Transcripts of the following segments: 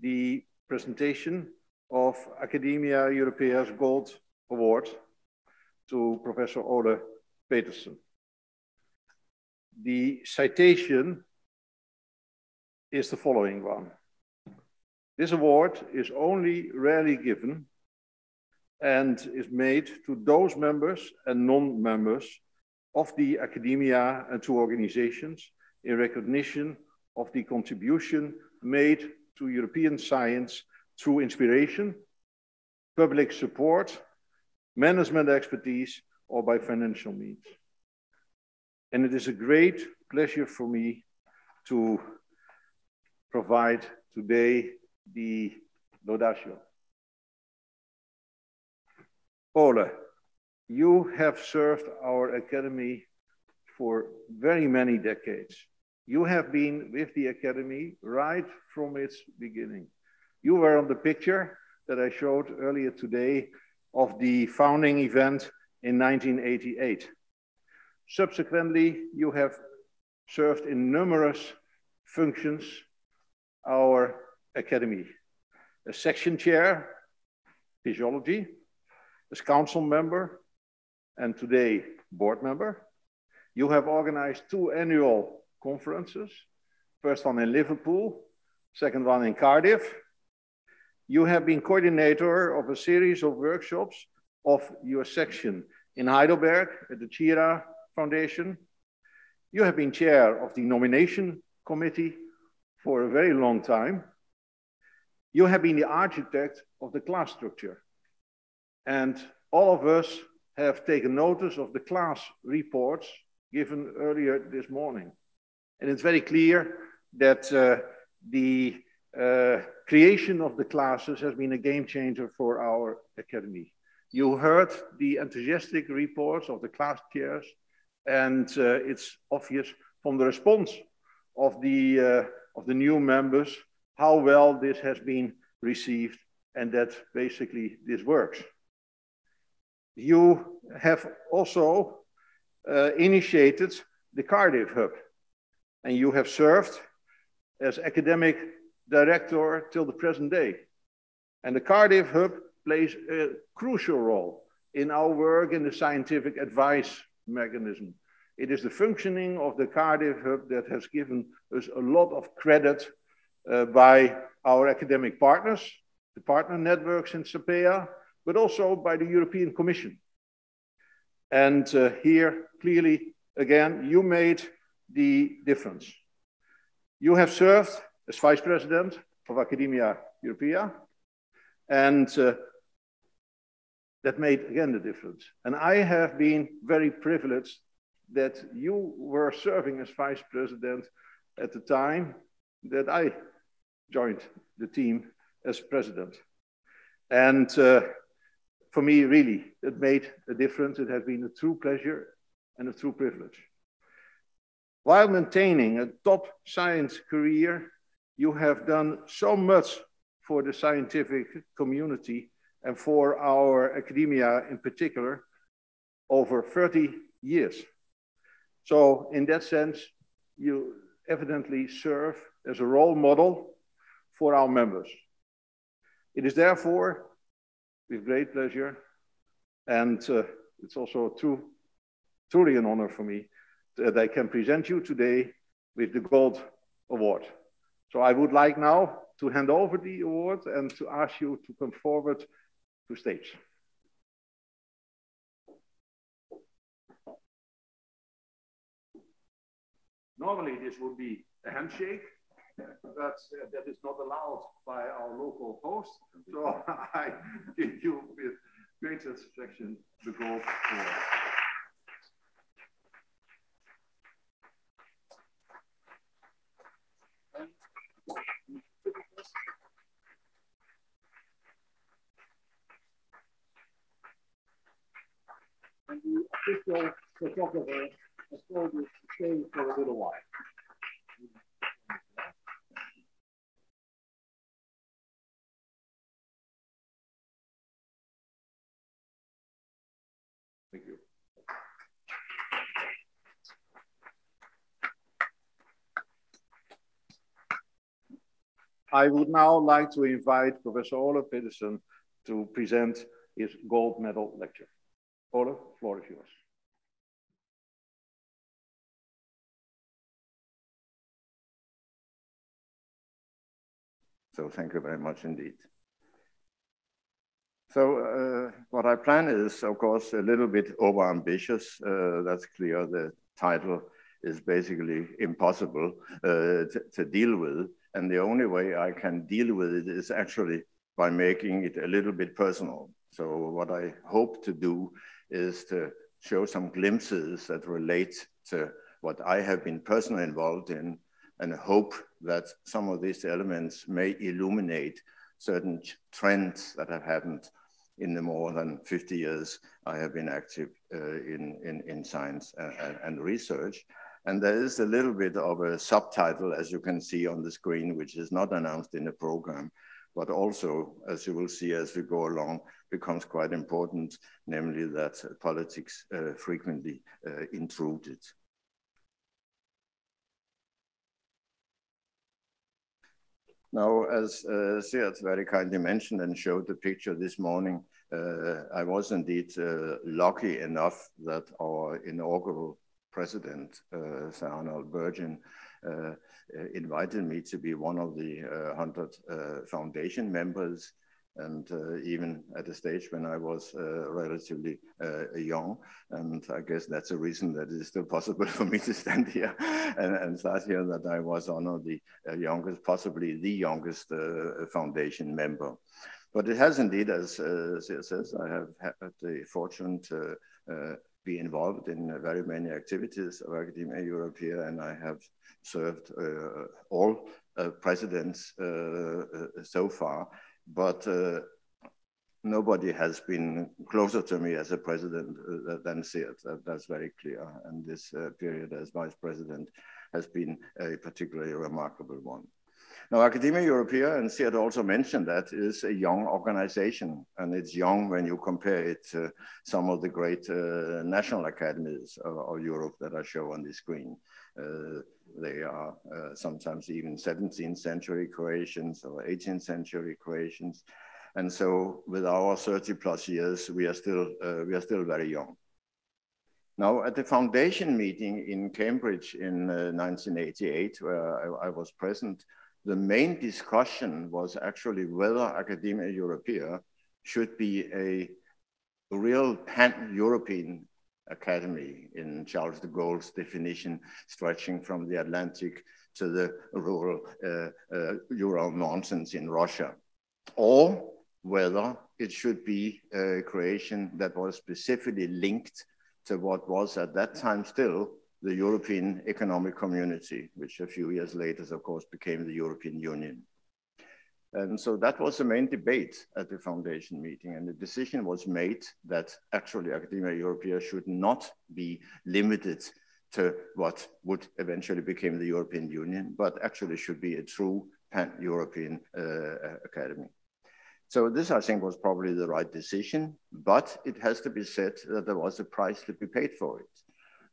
the presentation of Academia Europaea's Gold Award to Professor Ole Petersen. The citation is the following one. This award is only rarely given and is made to those members and non-members of the academia and to organizations in recognition of the contribution made to European science through inspiration, public support, management expertise, or by financial means. And it is a great pleasure for me to provide today the Laudatio. Ole, you have served our Academy for very many decades. You have been with the Academy right from its beginning. You were on the picture that I showed earlier today of the founding event in 1988. Subsequently, you have served in numerous functions our Academy. A section chair, physiology, as council member, and today board member. You have organized two annual conferences. First one in Liverpool, second one in Cardiff. You have been coordinator of a series of workshops of your section in Heidelberg at the Tschira Foundation. You have been chair of the nomination committee for a very long time. You have been the architect of the class structure. And all of us have taken notice of the class reports given earlier this morning. And it's very clear that uh, the uh, creation of the classes has been a game changer for our academy. You heard the enthusiastic reports of the class chairs, and uh, it's obvious from the response of the, uh, of the new members how well this has been received and that basically this works. You have also uh, initiated the Cardiff Hub and you have served as academic director till the present day. And the Cardiff Hub plays a crucial role in our work in the scientific advice mechanism. It is the functioning of the Cardiff Hub that has given us a lot of credit uh, by our academic partners, the partner networks in SAPEA, but also by the European Commission. And uh, here, clearly, again, you made the difference. You have served as vice president of Academia Europaea, and uh, that made again the difference. And I have been very privileged that you were serving as vice president at the time that I joined the team as president. And uh, for me, really, it made a difference. It has been a true pleasure and a true privilege. While maintaining a top science career, you have done so much for the scientific community and for our academia in particular over 30 years. So in that sense, you evidently serve as a role model for our members. It is therefore with great pleasure, and uh, it's also truly an honor for me that I can present you today with the Gold Award. So I would like now to hand over the award and to ask you to come forward to stage. Normally this would be a handshake, but uh, that is not allowed by our local host. So I give you with great satisfaction the gold award. and the official photographer has told us to stay for a little while. Thank you. I would now like to invite Professor Olaf Petersen to present his gold medal lecture. Olaf, floor is yours. So thank you very much indeed. So uh, what I plan is, of course, a little bit over-ambitious. Uh, that's clear. The title is basically impossible uh, to, to, deal with. And the only way I can deal with it is actually by making it a little bit personal. So what I hope to do is to show some glimpses that relate to what I have been personally involved in and hope that some of these elements may illuminate certain trends that have happened in the more than 50 years I have been active uh, in, in, in science and, and, research. And there is a little bit of a subtitle, as you can see on the screen, which is not announced in the program, but also, as you will see as we go along, becomes quite important, namely that politics uh, frequently uh, intruded. Now, as uh, Sierd very kindly mentioned and showed the picture this morning, uh, I was indeed uh, lucky enough that our inaugural president, uh, Sir Arnold Burgen, uh, invited me to be one of the 100 uh, foundation members and uh, even at a stage when I was uh, relatively uh, young. And I guess that's a reason that it is still possible for me to stand here and, and start here that I was honored the uh, youngest, possibly the youngest uh, foundation member. But it has indeed, as uh, says, I have had the fortune to uh, be involved in very many activities of Academia Europaea, and I have served all presidents so far but uh, nobody has been closer to me as a president uh, than Sierd. That, that's very clear. And this uh, period as vice president has been a particularly remarkable one. Now, Academia Europaea, and Sierd also mentioned that, is a young organization. And it's young when you compare it to some of the great uh, national academies of, of, Europe that I show on the screen. Uh, they are uh, sometimes even 17th century Croatians or 18th century Croatians. And so with our 30 plus years, we are still, uh, we are still very young. Now at the foundation meeting in Cambridge in 1988, uh, where I, I was present, the main discussion was actually whether Academia Europaea should be a real pan-European academy in Charles de Gaulle's definition, stretching from the Atlantic to the rural uh, uh, Ural Mountains in Russia, or whether it should be a creation that was specifically linked to what was at that time still the European Economic Community, which a few years later, of course, became the European Union. And so that was the main debate at the foundation meeting. And the decision was made that actually Academia Europaea should not be limited to what would eventually become the European Union, but actually should be a true pan-European uh, academy. So this, I think, was probably the right decision, but it has to be said that there was a price to be paid for it.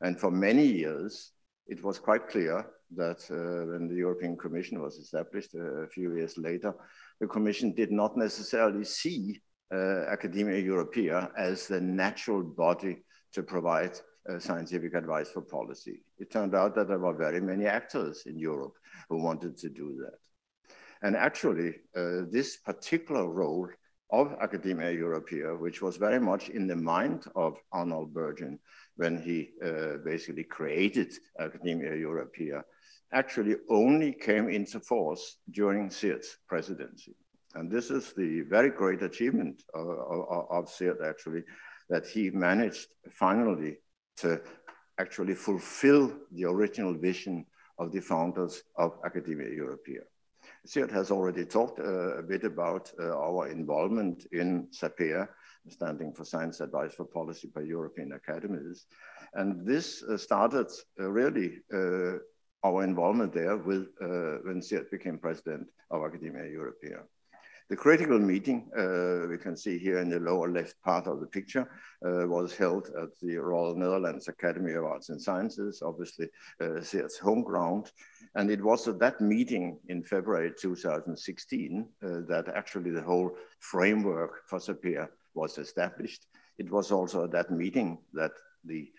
And for many years, it was quite clear that uh, when the European Commission was established uh, a few years later, the Commission did not necessarily see uh, Academia Europaea as the natural body to provide uh, scientific advice for policy. It turned out that there were very many actors in Europe who wanted to do that. And actually, uh, this particular role of Academia Europaea, which was very much in the mind of Arnold Burgen when he uh, basically created Academia Europaea, actually only came into force during Sierd's presidency. And this is the very great achievement of, of, of Sierd, actually, that he managed finally to actually fulfill the original vision of the founders of Academia Europaea. Sierd has already talked uh, a bit about uh, our involvement in SAPEA, standing for Science Advice for Policy by European Academies. And this uh, started really our involvement there with, when Sierd became president of Academia Europaea. The critical meeting, uh, we can see here in the lower left part of the picture, uh, was held at the Royal Netherlands Academy of Arts and Sciences, obviously uh, home ground. And it was at that meeting in February 2016 uh, that actually the whole framework for SAPEA was established. It was also at that meeting that the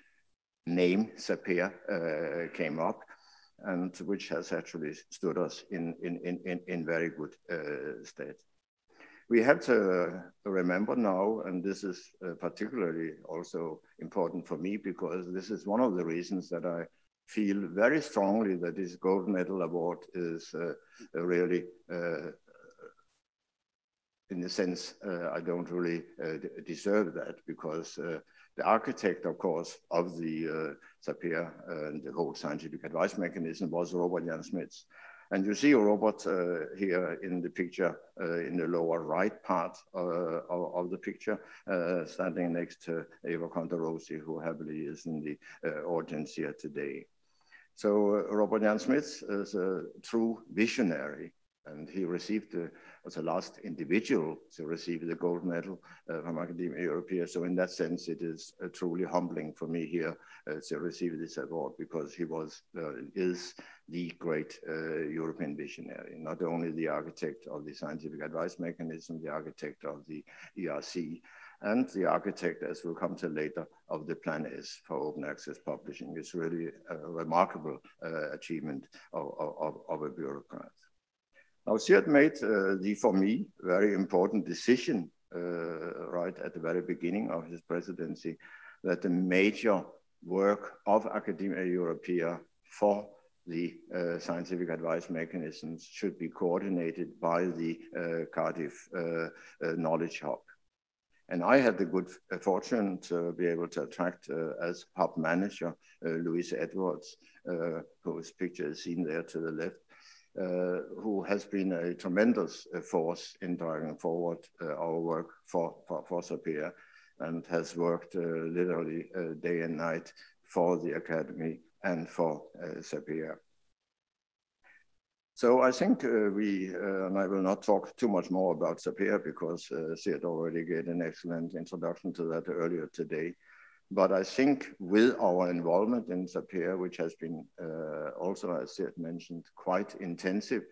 name SAPEA uh, came up and which has actually stood us in, in, in, in, very good uh, state we have to remember now, and this is uh, particularly also important for me because this is one of the reasons that I feel very strongly that this gold medal award is uh, really, uh, in a sense, uh, I don't really uh, deserve that because uh, the architect, of course, of the uh, SAPEA and the whole scientific advice mechanism was Robert Jan Smits. And you see Robert uh, here in the picture uh, in the lower right part uh, of, of, the picture, uh, standing next to Eva Contarossi, who happily is in the uh, audience here today. So uh, Robert Jan Smits is a true visionary and he received the, was the last individual to receive the gold medal uh, from Academia Europaea. So in that sense, it is uh, truly humbling for me here uh, to receive this award because he was uh, is the great uh, European visionary, not only the architect of the scientific advice mechanism, the architect of the ERC, and the architect, as we'll come to later, of the Plan S for open access publishing. It's really a remarkable uh, achievement of, of, of a bureaucrat. Now, Sierd made uh, the, for me, very important decision uh, right at the very beginning of his presidency that the major work of Academia Europaea for the uh, scientific advice mechanisms should be coordinated by the uh, Cardiff uh, uh, Knowledge Hub. And I had the good uh, fortune to be able to attract uh, as pub manager uh, Louise Edwards, whose picture is seen there to the left, uh, who has been a tremendous uh, force in driving forward uh, our work for, for, for SAPEA and has worked literally day and night for the Academy and for SAPEA. So I think uh, we, uh, and I will not talk too much more about SAPEA because uh, already gave an excellent introduction to that earlier today. But I think with our involvement in SAPEA, which has been uh, also, as Sierd mentioned, quite intensive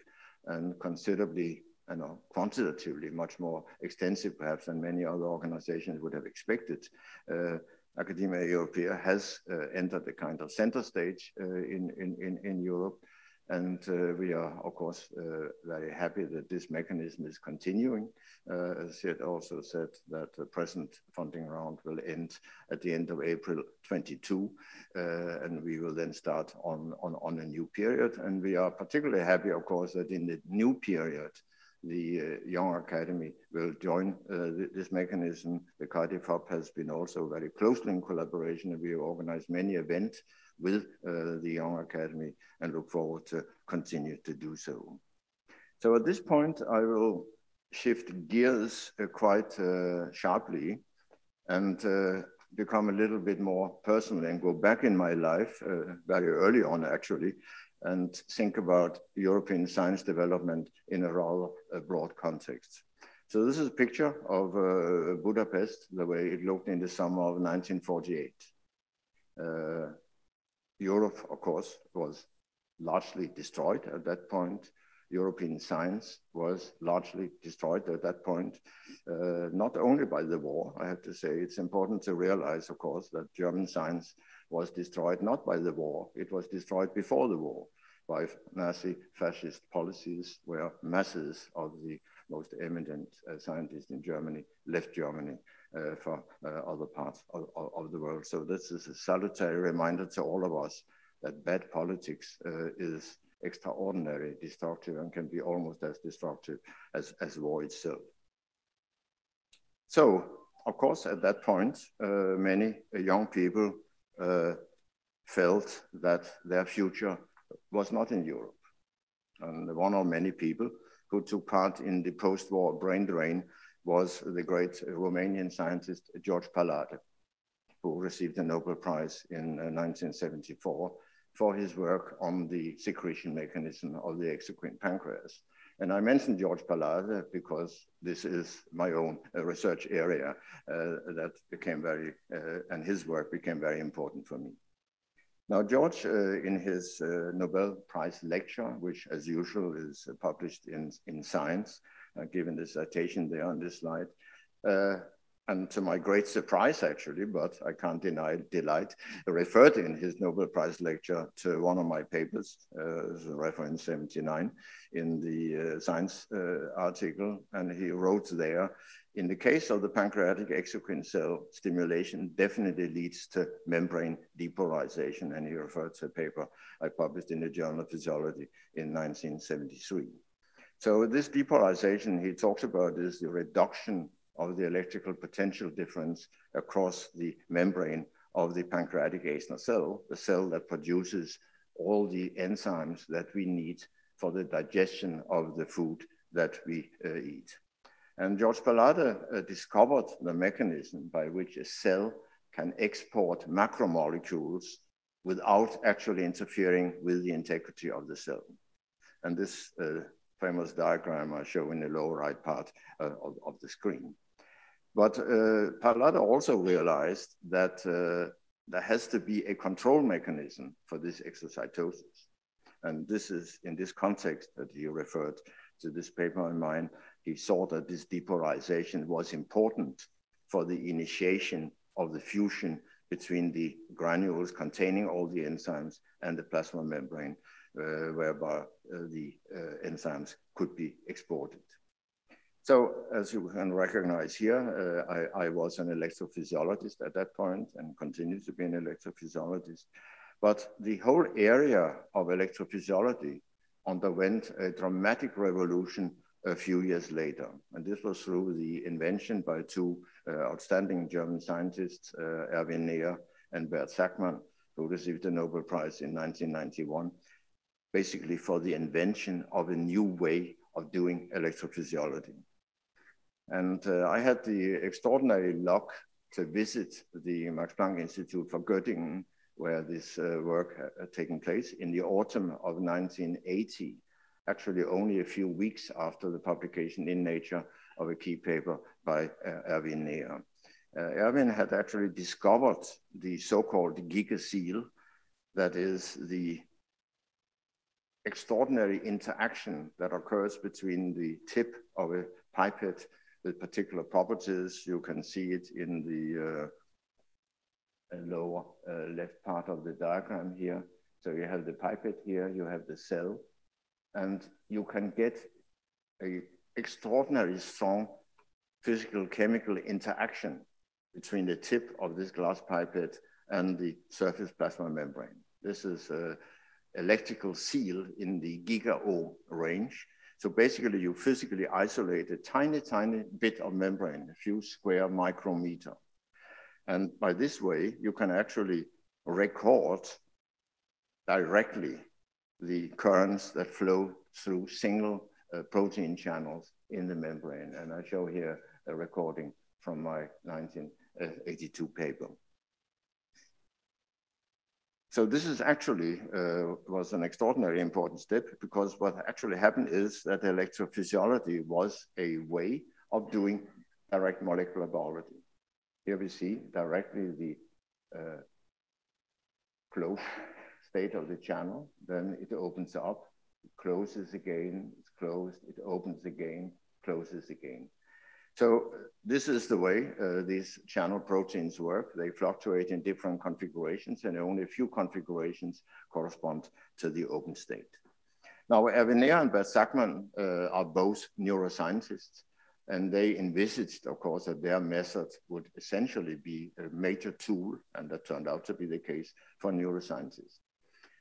and considerably, you know, quantitatively much more extensive perhaps than many other organizations would have expected, uh, Academia Europaea has uh, entered a kind of center stage uh, in, in, in Europe and uh, we are, of course, uh, very happy that this mechanism is continuing. Uh, as Sierd also said that the present funding round will end at the end of April 22, uh, and we will then start on, on, on a new period. And we are particularly happy, of course, that in the new period, the uh, Young Academy will join uh, this mechanism. The Cardiff Hub has been also very closely in collaboration, and we have organized many events with uh, the Young Academy and look forward to continue to do so. So at this point, I will shift gears uh, quite uh, sharply and uh, become a little bit more personal and go back in my life uh, very early on actually and think about European science development in a rather broad context. So this is a picture of uh, Budapest, the way it looked in the summer of 1948. Europe, of course, was largely destroyed at that point. European science was largely destroyed at that point, uh, not only by the war, I have to say. It's important to realize, of course, that German science was destroyed not by the war, it was destroyed before the war by Nazi fascist policies, where masses of the most eminent uh, scientists in Germany left Germany for uh, other parts of, of, of, the world. So this is a salutary reminder to all of us that bad politics uh, is extraordinary, destructive, and can be almost as destructive as, as war itself. So, of course, at that point, uh, many young people uh, felt that their future was not in Europe. And one of many people who took part in the post-war brain drain was the great Romanian scientist George Palade, who received the Nobel Prize in 1974 uh, for his work on the secretion mechanism of the exocrine pancreas. And I mentioned George Palade because this is my own uh, research area uh, that became very, uh, and his work became very important for me. Now, George, uh, in his uh, Nobel Prize lecture, which as usual is published in, in Science, given the citation there on this slide, and to my great surprise, actually, but I can't deny delight, referred in his Nobel Prize lecture to one of my papers, uh, reference 79, in the uh, Science uh, article. And he wrote there, in the case of the pancreatic exocrine cell, stimulation definitely leads to membrane depolarization. And he referred to a paper I published in the Journal of Physiology in 1973. So this depolarization he talks about is the reduction of the electrical potential difference across the membrane of the pancreatic acinar cell, the cell that produces all the enzymes that we need for the digestion of the food that we uh, eat. And George Palade uh, discovered the mechanism by which a cell can export macromolecules without actually interfering with the integrity of the cell. And this uh, famous diagram I show in the lower right part uh, of, of the screen. But uh, Palade also realized that uh, there has to be a control mechanism for this exocytosis. And this is in this context that he referred to this paper of mine. He saw that this depolarization was important for the initiation of the fusion between the granules containing all the enzymes and the plasma membrane, whereby uh, the uh, enzymes could be exported. So as you can recognize here, uh, I, I, was an electrophysiologist at that point and continue to be an electrophysiologist. But the whole area of electrophysiology underwent a dramatic revolution a few years later. And this was through the invention by two uh, outstanding German scientists, uh, Erwin Neher and Bert Sakmann, who received the Nobel Prize in 1991, basically for the invention of a new way of doing electrophysiology. And uh, I had the extraordinary luck to visit the Max Planck Institute for Göttingen, where this uh, work had taken place in the autumn of 1980, actually only a few weeks after the publication in Nature of a key paper by uh, Erwin Neher. Uh, Erwin had actually discovered the so-called GigaSeal, that is the extraordinary interaction that occurs between the tip of a pipette with particular properties. You can see it in the uh, lower uh, left part of the diagram here. So you have the pipette here, you have the cell, and you can get a extraordinary strong physical chemical interaction between the tip of this glass pipette and the surface plasma membrane. This is a electrical seal in the gigaohm range. So basically you physically isolate a tiny, tiny bit of membrane, a few square micrometer. And by this way, you can actually record directly the currents that flow through single uh, protein channels in the membrane. And I show here a recording from my 1982 paper. So this is actually uh, was an extraordinary important step because what actually happened is that electrophysiology was a way of doing direct molecular biology. Here we see directly the uh, closed state of the channel, then it opens up, closes again, it's closed, it opens again, closes again. So this is the way uh, these channel proteins work. They fluctuate in different configurations and only a few configurations correspond to the open state. Now, Neher and Bert Sakmann uh, are both neuroscientists and they envisaged, of course, that their method would essentially be a major tool, and that turned out to be the case for neuroscientists,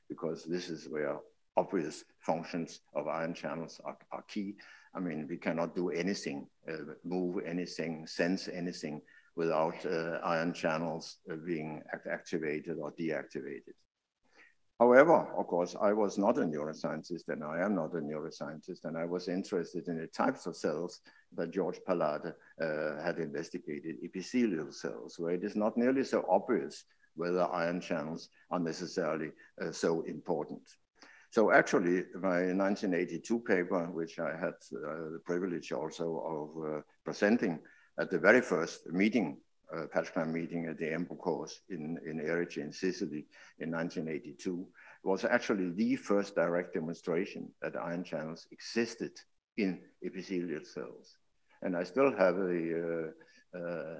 because this is where obvious functions of ion channels are, are key, I mean, we cannot do anything, uh, move anything, sense anything without uh, ion channels uh, being act activated or deactivated. However, of course, I was not a neuroscientist and I am not a neuroscientist and I was interested in the types of cells that George Palade uh, had investigated, epithelial cells, where it is not nearly so obvious whether ion channels are necessarily uh, so important. So actually, my 1982 paper, which I had uh, the privilege also of uh, presenting at the very first meeting, uh, patch clamp meeting at the EMBO course in, in Erice in Sicily in 1982, was actually the first direct demonstration that ion channels existed in epithelial cells. And I still have a, uh, uh,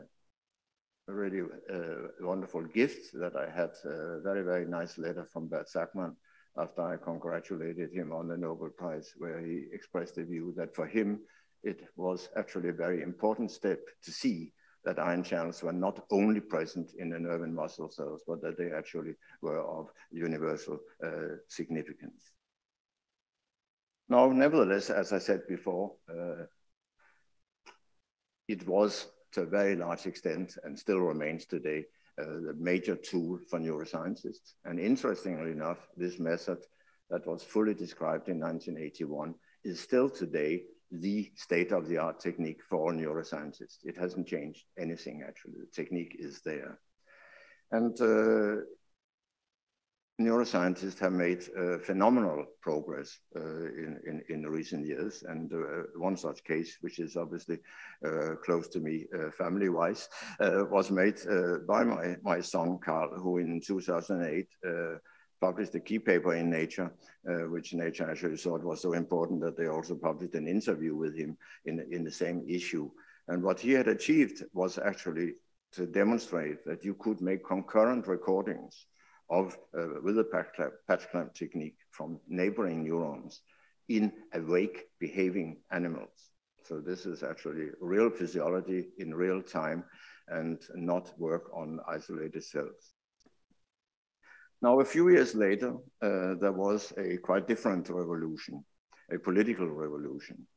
really uh, wonderful gift that I had a very, very nice letter from Bert Sakmann after I congratulated him on the Nobel Prize, where he expressed the view that for him, it was actually a very important step to see that ion channels were not only present in the nerve and muscle cells, but that they actually were of universal uh, significance. Now, nevertheless, as I said before, uh, it was to a very large extent and still remains today the major tool for neuroscientists. And interestingly enough, this method that was fully described in 1981 is still today the state-of-the-art technique for neuroscientists. It hasn't changed anything, actually. The technique is there. And uh, neuroscientists have made uh, phenomenal progress uh, in, in, in, recent years. And uh, one such case, which is obviously uh, close to me uh, family-wise, uh, was made by my, my son, Carl, who in 2008 published a key paper in Nature, which Nature actually thought was so important that they also published an interview with him in, in the same issue. And what he had achieved was actually to demonstrate that you could make concurrent recordings of uh, with a patch clamp, patch clamp technique from neighboring neurons in awake behaving animals. So this is actually real physiology in real time and not work on isolated cells. Now, a few years later, uh, there was a quite different revolution, a political revolution.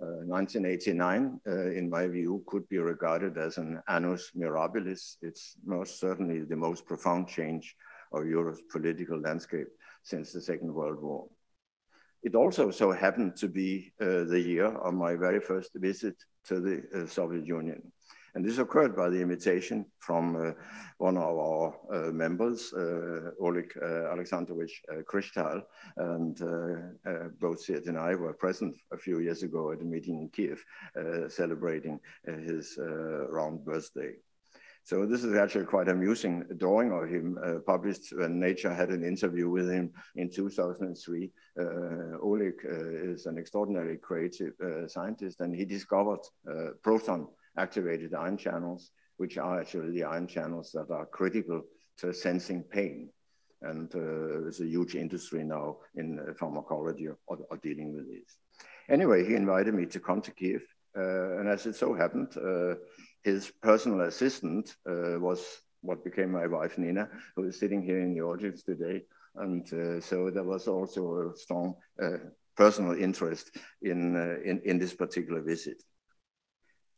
Uh, 1989, uh, in my view, could be regarded as an annus mirabilis. It's most certainly the most profound change of Europe's political landscape since the Second World War. It also so happened to be uh, the year of my very first visit to the uh, Soviet Union. And this occurred by the invitation from uh, one of our uh, members, uh, Oleg uh, Alexandrovich uh, And both Sierd and I were present a few years ago at a meeting in Kiev celebrating his round birthday. So this is actually quite amusing drawing of him uh, published when Nature had an interview with him in 2003. Uh, Oleg uh, is an extraordinarily creative uh, scientist and he discovered uh, proton activated ion channels, which are actually the ion channels that are critical to sensing pain. And uh, there's a huge industry now in pharmacology of, of, dealing with this. Anyway, he invited me to come to Kiev. and as it so happened, his personal assistant uh, was what became my wife, Nina, who is sitting here in the audience today. And uh, so there was also a strong uh, personal interest in, uh, in, in, this particular visit.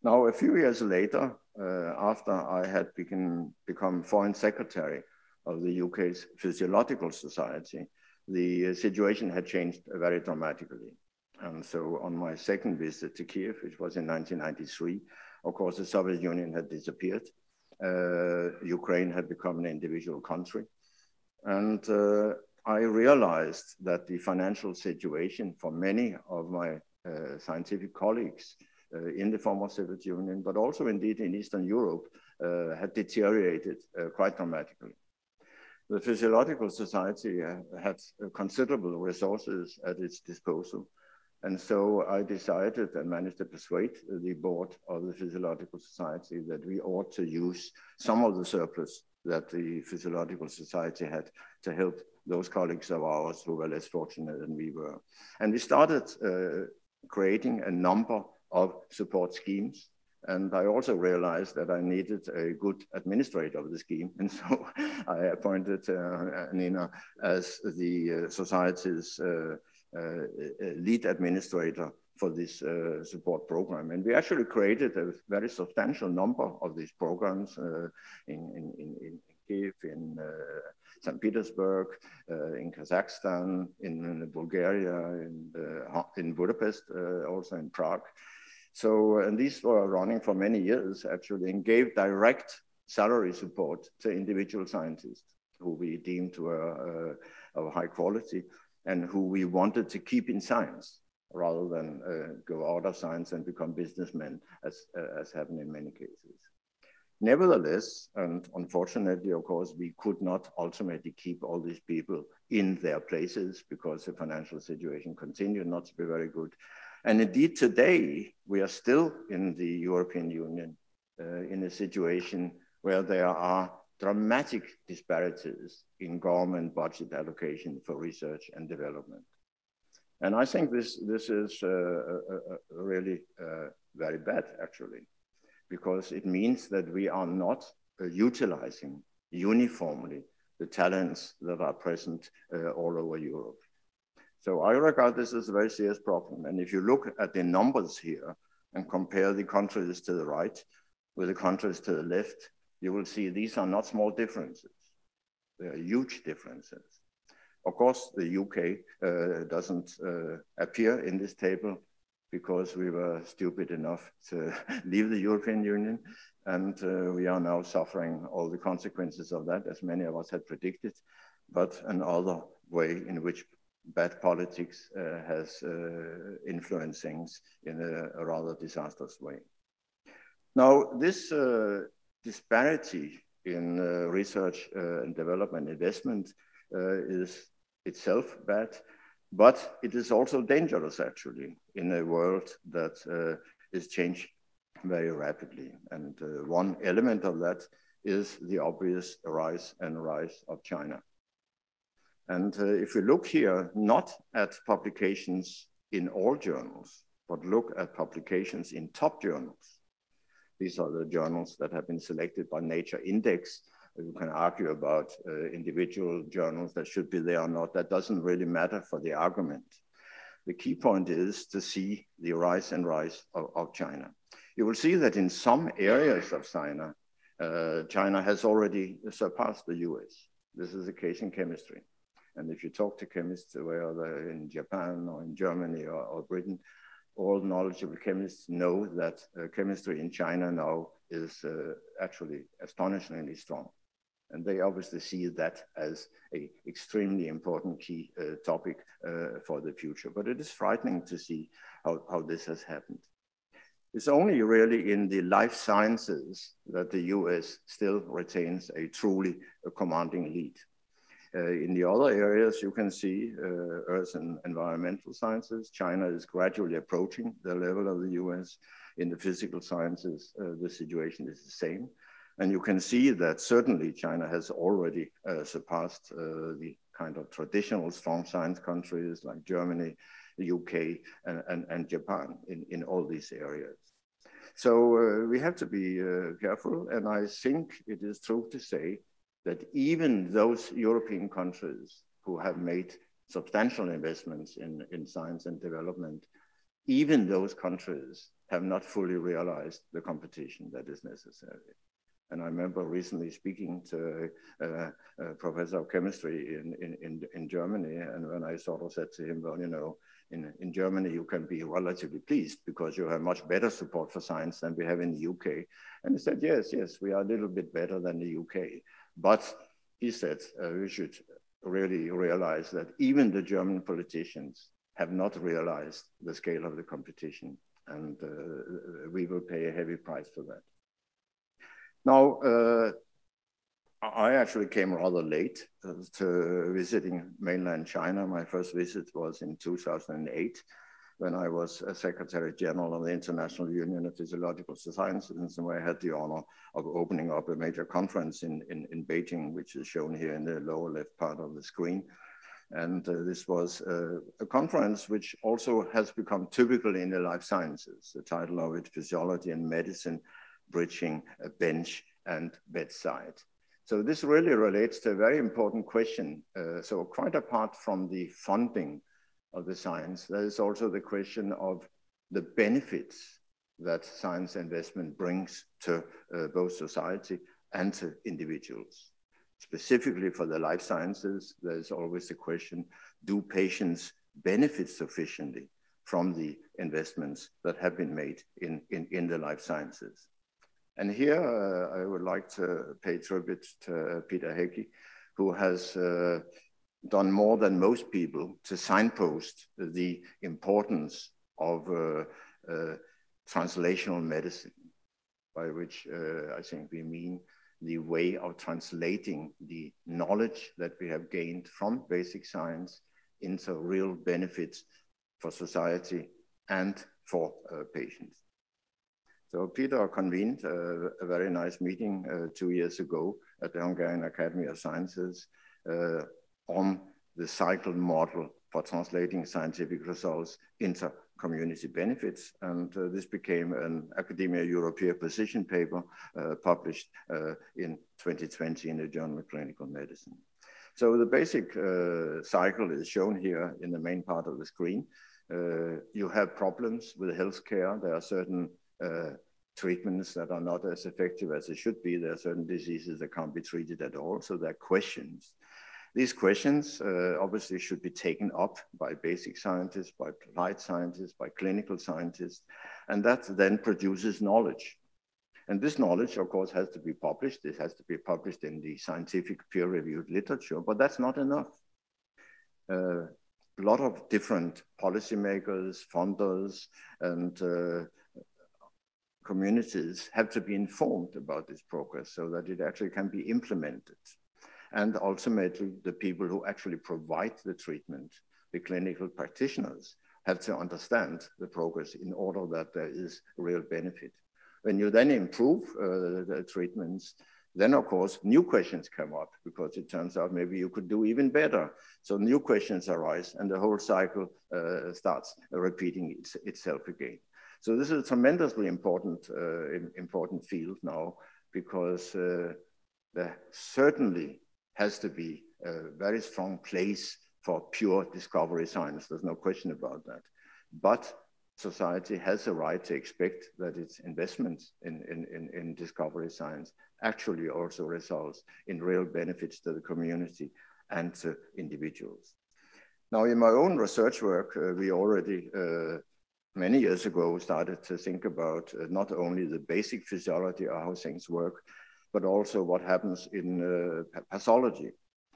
Now, a few years later, uh, after I had become, become foreign secretary of the UK's Physiological Society, the situation had changed very dramatically. And so on my second visit to Kiev, which was in 1993, of course, the Soviet Union had disappeared. Uh, Ukraine had become an individual country. And uh, I realized that the financial situation for many of my uh, scientific colleagues uh, in the former Soviet Union, but also indeed in Eastern Europe, uh, had deteriorated uh, quite dramatically. The Physiological Society had considerable resources at its disposal, and so I decided and managed to persuade the board of the Physiological Society that we ought to use some of the surplus that the Physiological Society had to help those colleagues of ours who were less fortunate than we were. And we started uh, creating a number of support schemes. And I also realized that I needed a good administrator of the scheme. And so I appointed uh, Nina as the uh, society's uh, Uh, uh, lead administrator for this uh, support program. And we actually created a very substantial number of these programs uh, in, in, in, in Kiev, in uh, St. Petersburg, in Kazakhstan, in, Bulgaria, in, in Budapest, also in Prague. So, and these were running for many years actually and gave direct salary support to individual scientists who we deemed were uh, of high quality and who we wanted to keep in science rather than uh, go out of science and become businessmen, as, uh, as happened in many cases. Nevertheless, and unfortunately, of course, we could not ultimately keep all these people in their places because the financial situation continued not to be very good. And indeed, today, we are still in the European Union uh, in a situation where there are dramatic disparities in government budget allocation for research and development. And I think this, this is uh, uh, uh really uh, very bad, actually, because it means that we are not uh, utilizing uniformly the talents that are present uh, all over Europe. So I regard this as a very serious problem. And if you look at the numbers here and compare the countries to the right with the countries to the left, you will see these are not small differences. They are huge differences. Of course, the UK uh, doesn't uh, appear in this table because we were stupid enough to leave the European Union. And uh, we are now suffering all the consequences of that, as many of us had predicted, but another way in which bad politics uh, has uh, influenced things in a, a, rather disastrous way. Now, this uh, disparity in uh, research uh, and development investment uh, is itself bad, but it is also dangerous actually in a world that is changing very rapidly. And one element of that is the obvious rise and rise of China. And uh, if we look here, not at publications in all journals, but look at publications in top journals. These are the journals that have been selected by Nature Index. You can argue about uh, individual journals that should be there or not. That doesn't really matter for the argument. The key point is to see the rise and rise of, of China. You will see that in some areas of China, uh, China has already surpassed the US. This is the case in chemistry. And if you talk to chemists, whether in Japan or in Germany or, or Britain, all knowledgeable chemists know that uh, chemistry in China now is uh, actually astonishingly strong. And they obviously see that as an extremely important key uh, topic uh, for the future. But it is frightening to see how, how this has happened. It's only really in the life sciences that the US still retains a truly commanding lead. Uh, in the other areas, you can see uh, earth and environmental sciences. China is gradually approaching the level of the US. In the physical sciences, uh, the situation is the same. And you can see that certainly China has already uh, surpassed uh, the kind of traditional strong science countries like Germany, the UK, and, and, and Japan in, in all these areas. So uh, we have to be careful. And I think it is true to say that even those European countries who have made substantial investments in, in science and development, even those countries have not fully realized the competition that is necessary. And I remember recently speaking to a, a professor of chemistry in, in, in, Germany, and when I sort of said to him, well, you know, in, in Germany, you can be relatively pleased because you have much better support for science than we have in the UK. And he said, yes, yes, we are a little bit better than the UK. But he said uh, we should really realize that even the German politicians have not realized the scale of the competition, and uh, we will pay a heavy price for that. Now, uh, I actually came rather late uh, to visiting mainland China. My first visit was in 2008 when I was a Secretary General of the International Union of Physiological Sciences, and where I had the honor of opening up a major conference in, in, in Beijing, which is shown here in the lower left part of the screen. And uh, this was uh, a conference which also has become typical in the life sciences. The title of it, Physiology and Medicine, Bridging a Bench and Bedside. So this really relates to a very important question. Uh, so quite apart from the funding of the science, there is also the question of the benefits that science investment brings to uh, both society and to individuals. Specifically for the life sciences, there's always the question, do patients benefit sufficiently from the investments that have been made in, in, in the life sciences? And here uh, I would like to pay tribute to Peter Hegyi, who has uh, done more than most people to signpost the importance of uh, uh, translational medicine, by which uh, I think we mean the way of translating the knowledge that we have gained from basic science into real benefits for society and for uh, patients. So Peter convened uh, a very nice meeting uh, two years ago at the Hungarian Academy of Sciences uh, on the cycle model for translating scientific results into community benefits. And uh, this became an Academia Europaea position paper uh, published uh, in 2020 in the Journal of Clinical Medicine. So the basic uh, cycle is shown here in the main part of the screen. Uh, you have problems with healthcare. There are certain uh, treatments that are not as effective as they should be. There are certain diseases that can't be treated at all. So there are questions. These questions uh, obviously should be taken up by basic scientists, by applied scientists, by clinical scientists, and that then produces knowledge. And this knowledge, of course, has to be published. This has to be published in the scientific peer-reviewed literature, but that's not enough. Uh, a lot of different policymakers, funders, and uh, communities have to be informed about this progress so that it actually can be implemented. And ultimately, the people who actually provide the treatment, the clinical practitioners, have to understand the progress in order that there is real benefit. When you then improve uh, the treatments, then of course new questions come up because it turns out maybe you could do even better. So new questions arise and the whole cycle uh, starts repeating its, itself again. So this is a tremendously important, uh, important field now because uh, there certainly has to be a very strong place for pure discovery science. There's no question about that. But society has a right to expect that its investments in, in, in, in, discovery science actually also results in real benefits to the community and to individuals. Now, in my own research work, uh, we already uh, many years ago started to think about uh, not only the basic physiology of how things work, but also what happens in uh, pathology.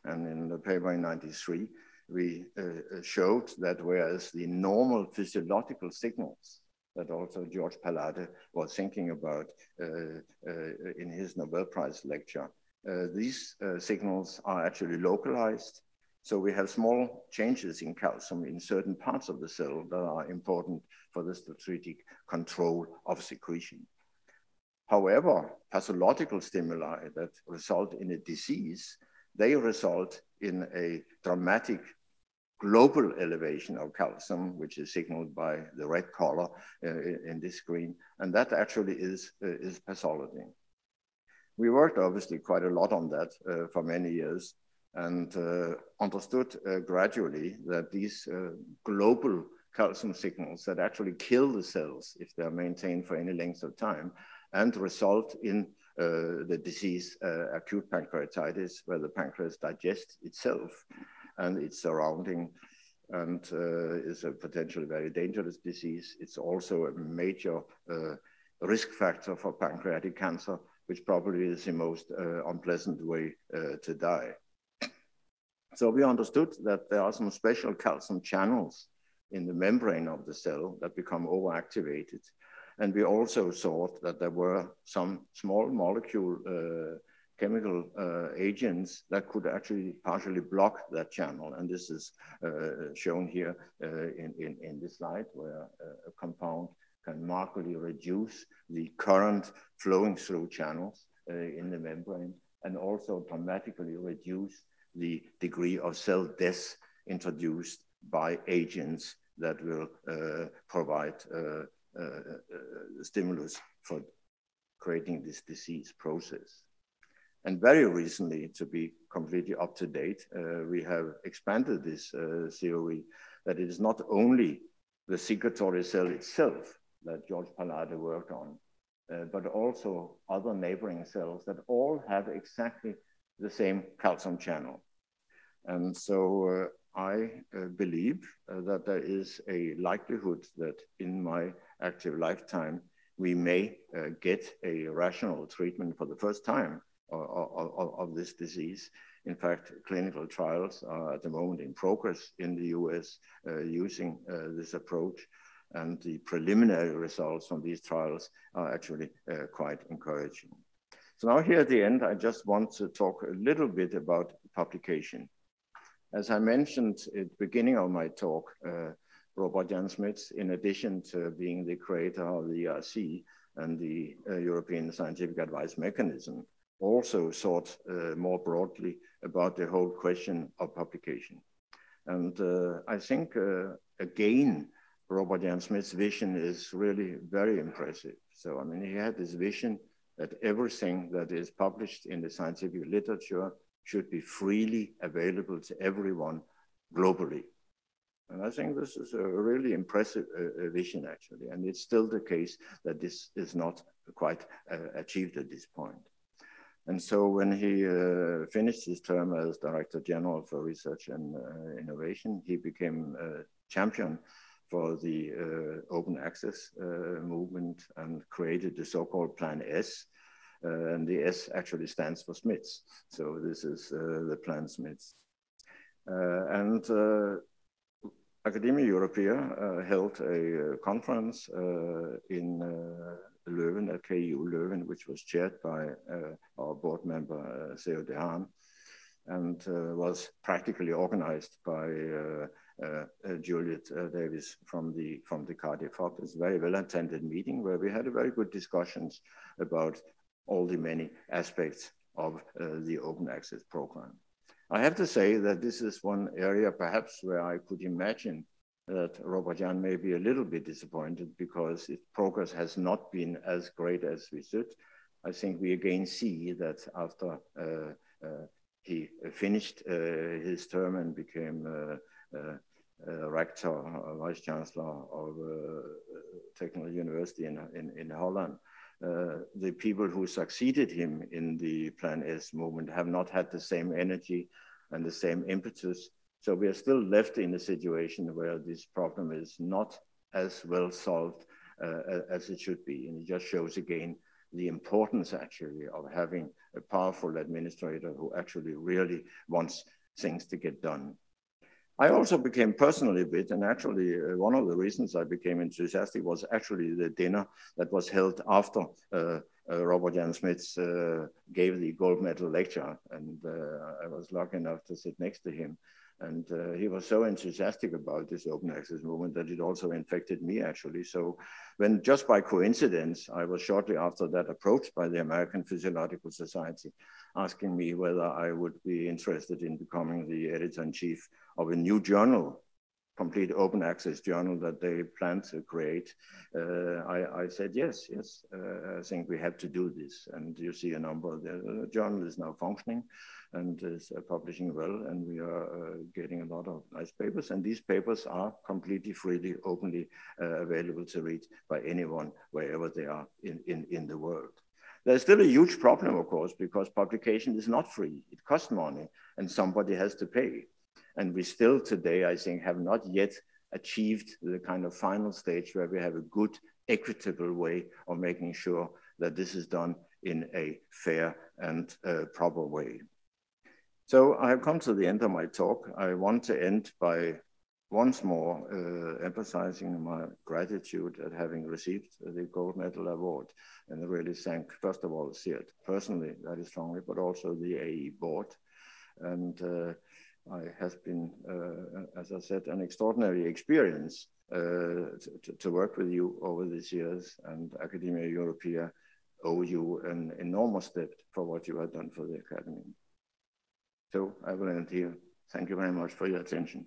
And in the paper in 93, we uh, uh, showed that whereas the normal physiological signals that also George Palade was thinking about in his Nobel Prize lecture, these signals are actually localized. So we have small changes in calcium in certain parts of the cell that are important for the strategic control of secretion. However, pathological stimuli that result in a disease, they result in a dramatic global elevation of calcium, which is signaled by the red color uh, in this screen, and that actually is, uh, is pathology. We worked obviously quite a lot on that uh, for many years and uh, understood uh, gradually that these uh, global calcium signals that actually kill the cells if they're maintained for any length of time and result in the disease acute pancreatitis, where the pancreas digests itself and its surrounding and uh, is a potentially very dangerous disease. It's also a major uh, risk factor for pancreatic cancer, which probably is the most uh, unpleasant way uh, to die. So we understood that there are some special calcium channels in the membrane of the cell that become overactivated. And we also thought that there were some small molecule uh, chemical uh, agents that could actually partially block that channel. And this is uh, shown here uh, in, in, in, this slide where uh, a compound can markedly reduce the current flowing through channels uh, in the membrane and also dramatically reduce the degree of cell death introduced by agents that will provide stimulus for creating this disease process. And very recently, to be completely up to date, uh, we have expanded this uh, theory that it is not only the secretory cell itself that George Palade worked on, uh, but also other neighboring cells that all have exactly the same calcium channel. And so uh, I uh, believe uh, that there is a likelihood that in my active lifetime, we may get a rational treatment for the first time of, of, of this disease In fact, clinical trials are at the moment in progress in the US uh, using uh, this approach. And the preliminary results from these trials are actually uh, quite encouraging. So now here at the end, I just want to talk a little bit about publication. As I mentioned at the beginning of my talk, uh, Robert Jan Smits, in addition to being the creator of the ERC and the uh, European Scientific Advice Mechanism, also thought uh, more broadly about the whole question of publication. And uh, I think, uh, again, Robert Jan Smits's vision is really very impressive. So, I mean, he had this vision that everything that is published in the scientific literature should be freely available to everyone globally. And I think this is a really impressive uh, vision, actually. And it's still the case that this is not quite uh, achieved at this point. And so when he uh, finished his term as Director General for Research and uh, Innovation, he became a champion for the uh, open access uh, movement and created the so-called Plan S. Uh, and the S actually stands for Smits. So this is uh, the Plan Smits. and Academia Europaea held a conference in Leuven at KU Leuven, which was chaired by uh, our board member, uh, Theo D'haen, and uh, was practically organized by uh, uh, uh, Juliet Davis from the, from the Cardiff Hub. It's a very well attended meeting where we had a very good discussions about all the many aspects of the open access program. I have to say that this is one area perhaps where I could imagine that Robert Jan may be a little bit disappointed because its progress has not been as great as we should. I think we again see that after uh, uh, he finished uh, his term and became uh, uh, uh, rector, vice chancellor of Technical University in, in, in Holland, the people who succeeded him in the Plan S movement have not had the same energy and the same impetus so we are still left in a situation where this problem is not as well solved uh, as it should be. And it just shows again the importance actually of having a powerful administrator who actually really wants things to get done. I also became personally bit, and actually uh, one of the reasons I became enthusiastic was actually the dinner that was held after uh, uh, Robert Jan Smits uh, gave the gold medal lecture, and uh, I was lucky enough to sit next to him. And uh, he was so enthusiastic about this open access movement that it also infected me actually. So when just by coincidence, I was shortly after that approached by the American Physiological Society, asking me whether I would be interested in becoming the editor-in-chief of a new journal complete open access journal that they plan to create. Uh, I, I, said, yes, yes, uh, I think we have to do this. And you see a number of the, journal is now functioning and is uh, publishing well. And we are uh, getting a lot of nice papers. And these papers are completely freely, openly uh, available to read by anyone, wherever they are in, in, in the world. There's still a huge problem, of course, because publication is not free. It costs money and somebody has to pay. And we still today, I think, have not yet achieved the kind of final stage where we have a good, equitable way of making sure that this is done in a fair and uh, proper way. So I have come to the end of my talk. I want to end by once more uh, emphasizing my gratitude at having received the gold medal award and really thank, first of all, Sierd personally very strongly, but also the AE board. And uh, I has been, uh, as I said, an extraordinary experience uh, to, to, work with you over these years and Academia Europaea owe you an enormous debt for what you have done for the Academy. So I will end here. Thank you very much for your attention.